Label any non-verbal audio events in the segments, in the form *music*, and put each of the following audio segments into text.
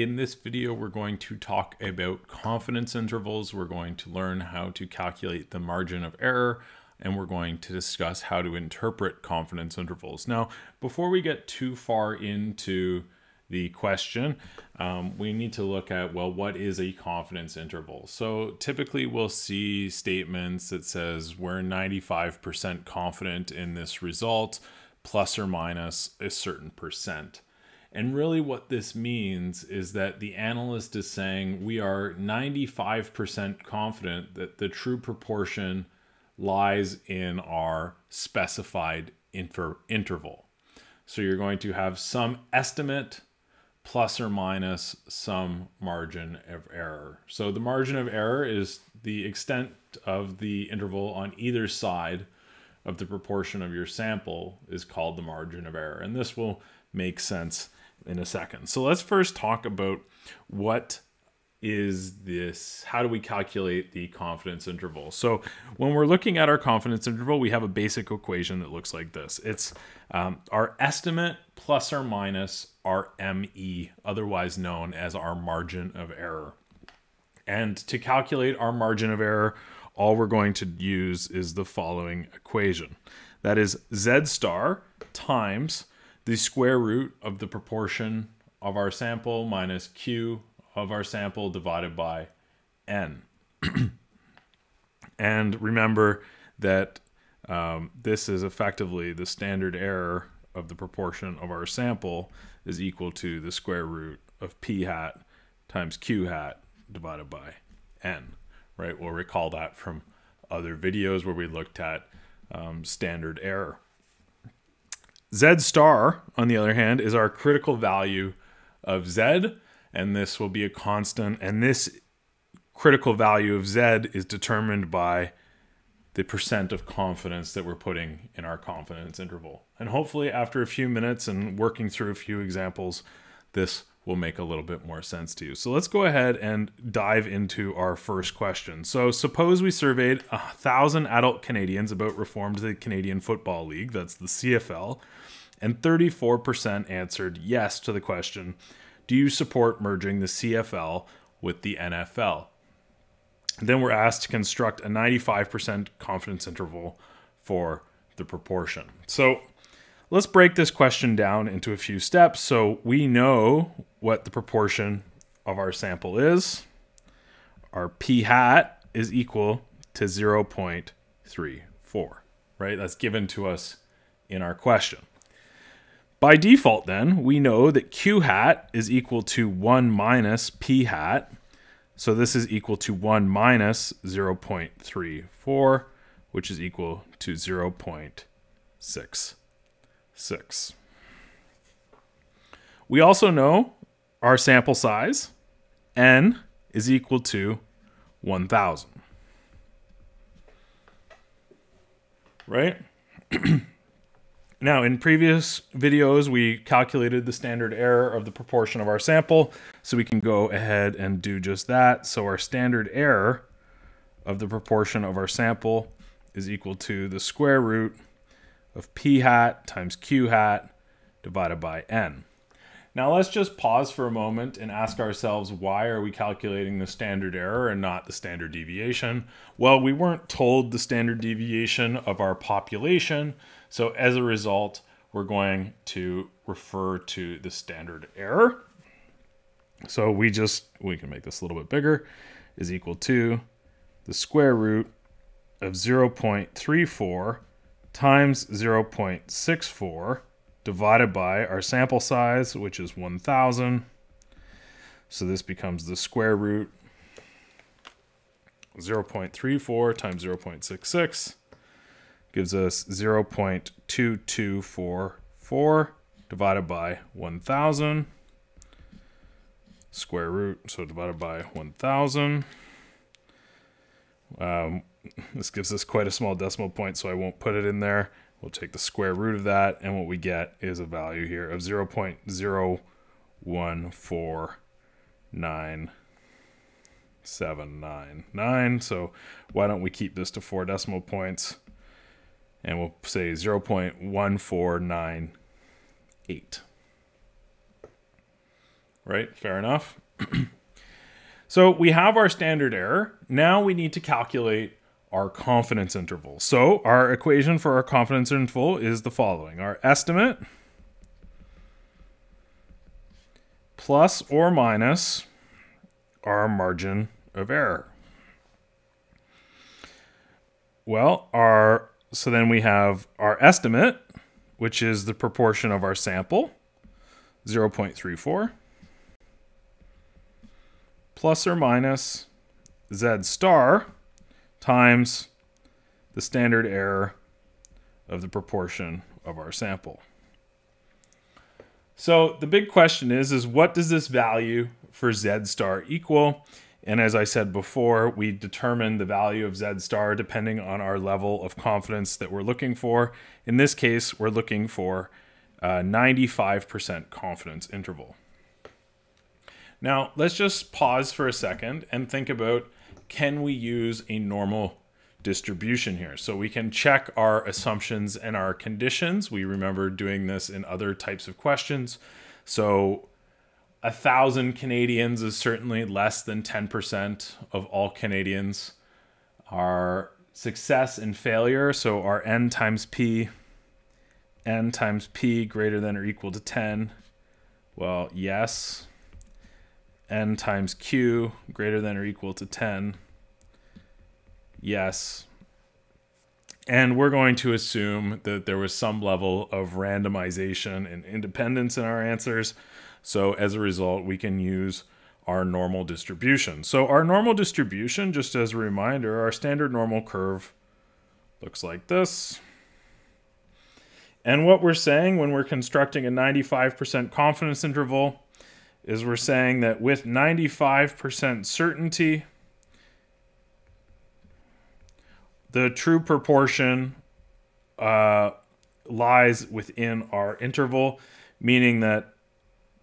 In this video, we're going to talk about confidence intervals. We're going to learn how to calculate the margin of error, and we're going to discuss how to interpret confidence intervals. Now, before we get too far into the question, um, we need to look at, well, what is a confidence interval? So typically we'll see statements that says we're 95% confident in this result, plus or minus a certain percent. And really, what this means is that the analyst is saying we are 95% confident that the true proportion lies in our specified inter- interval. So you're going to have some estimate plus or minus some margin of error. So the margin of error is the extent of the interval on either side of the proportion of your sample is called the margin of error. And this will make sense in a second. So let's first talk about what is this how do we calculate the confidence interval? So when we're looking at our confidence interval we have a basic equation that looks like this. It's um, our estimate plus or minus our me otherwise known as our margin of error. And to calculate our margin of error all we're going to use is the following equation. That is z star times the square root of the proportion of our sample minus q of our sample divided by n. *clears throat* and remember that um, this is effectively the standard error of the proportion of our sample is equal to the square root of p hat times q hat divided by n, right? We'll recall that from other videos where we looked at um, standard error. Z star, on the other hand, is our critical value of Z, and this will be a constant. And this critical value of Z is determined by the percent of confidence that we're putting in our confidence interval. And hopefully, after a few minutes and working through a few examples, this will make a little bit more sense to you. So let's go ahead and dive into our first question. So suppose we surveyed a thousand adult Canadians about reform to the Canadian Football League, that's the CFL, and 34% answered yes to the question, do you support merging the CFL with the NFL? Then we're asked to construct a 95% confidence interval for the proportion. So let's break this question down into a few steps so we know what the proportion of our sample is. Our p hat is equal to 0.34, right? That's given to us in our question. By default, then, we know that q hat is equal to 1 minus p hat. So this is equal to 1 minus 0.34, which is equal to 0.66. We also know our sample size, n, is equal to 1,000. Right? *clears throat* Now, in previous videos, we calculated the standard error of the proportion of our sample, so we can go ahead and do just that. So our standard error of the proportion of our sample is equal to the square root of p hat times q hat divided by n. Now let's just pause for a moment and ask ourselves why are we calculating the standard error and not the standard deviation? Well, we weren't told the standard deviation of our population, so as a result, we're going to refer to the standard error. So we just, we can make this a little bit bigger, is equal to the square root of 0.34 times 0.64 divided by our sample size, which is 1,000. So this becomes the square root 0.34 times 0.66 gives us 0.2244 divided by 1000 square root so divided by 1000 um, this gives us quite a small decimal point so I won't put it in there we'll take the square root of that and what we get is a value here of 0.014979 so why don't we keep this to four decimal points and we'll say 0.1498. right? Fair enough. *clears throat* so we have our standard error. Now we need to calculate our confidence interval. So our equation for our confidence interval is the following. Our estimate plus or minus our margin of error. Well, our so then we have our estimate, which is the proportion of our sample, 0.34, plus or minus z star times the standard error of the proportion of our sample. So the big question is, is what does this value for z star equal? And as I said before, we determine the value of z star depending on our level of confidence that we're looking for. In this case, we're looking for a 95% confidence interval. Now, let's just pause for a second and think about can we use a normal distribution here? So we can check our assumptions and our conditions. We remember doing this in other types of questions. So a thousand Canadians is certainly less than 10% of all Canadians. Our success and failure, so our n times p, n times p greater than or equal to 10. Well, yes n times q greater than or equal to 10? Yes. And we're going to assume that there was some level of randomization and independence in our answers. So as a result, we can use our normal distribution. So our normal distribution, just as a reminder, our standard normal curve looks like this. And what we're saying when we're constructing a 95% confidence interval is we're saying that with 95% certainty, the true proportion uh, lies within our interval, meaning that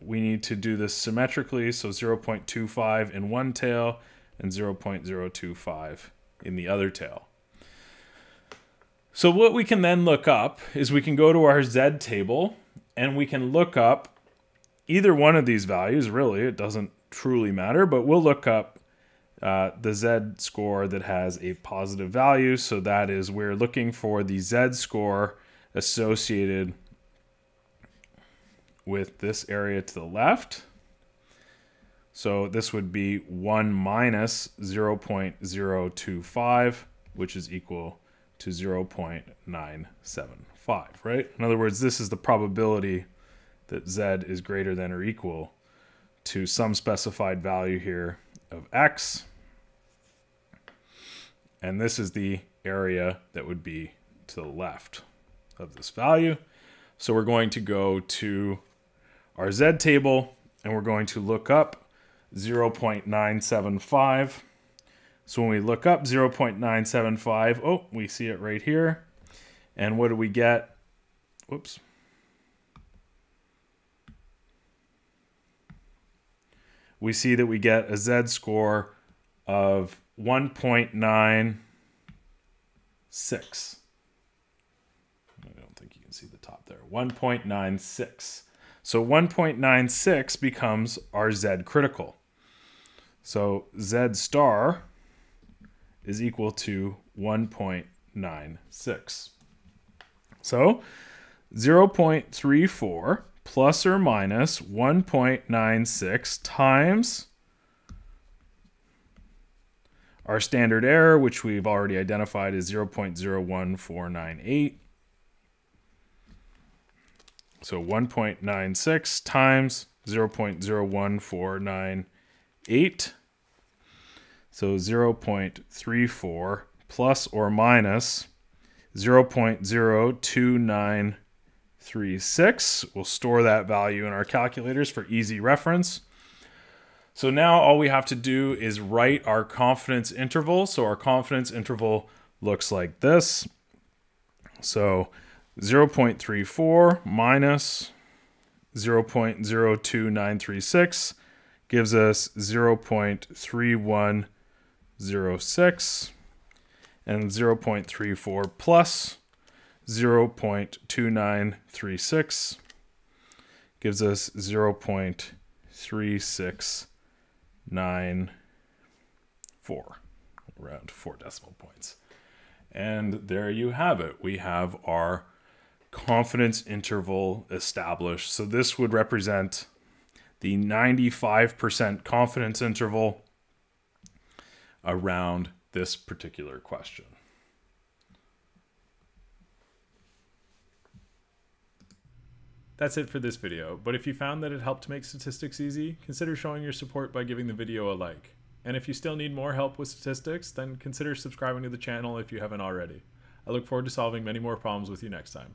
we need to do this symmetrically, so 0.25 in one tail and 0.025 in the other tail. So what we can then look up is we can go to our Z table and we can look up either one of these values, really, it doesn't truly matter, but we'll look up uh, the Z score that has a positive value. So that is, we're looking for the Z score associated with this area to the left. So this would be 1 minus 0.025, which is equal to 0.975, right? In other words, this is the probability that z is greater than or equal to some specified value here of x. And this is the area that would be to the left of this value. So we're going to go to our z table and we're going to look up 0.975. So when we look up 0.975, oh, we see it right here. And what do we get? Whoops. We see that we get a Z score of 1.96. I don't think you can see the top there. 1.96. So 1.96 becomes our Z critical. So Z star is equal to 1.96. So 0.34 plus or minus 1.96 times our standard error, which we've already identified is 0.01498. So 1.96 times 0.01498. So 0.34 plus or minus 0.029 36. We'll store that value in our calculators for easy reference. So now all we have to do is write our confidence interval. So our confidence interval looks like this. So 0.34 minus 0.02936 gives us 0.3106 and 0.34 plus 0.2936 gives us 0.3106 3694, around four decimal points. And there you have it. We have our confidence interval established. So this would represent the 95% confidence interval around this particular question. That's it for this video, but if you found that it helped make statistics easy, consider showing your support by giving the video a like. And if you still need more help with statistics, then consider subscribing to the channel if you haven't already. I look forward to solving many more problems with you next time.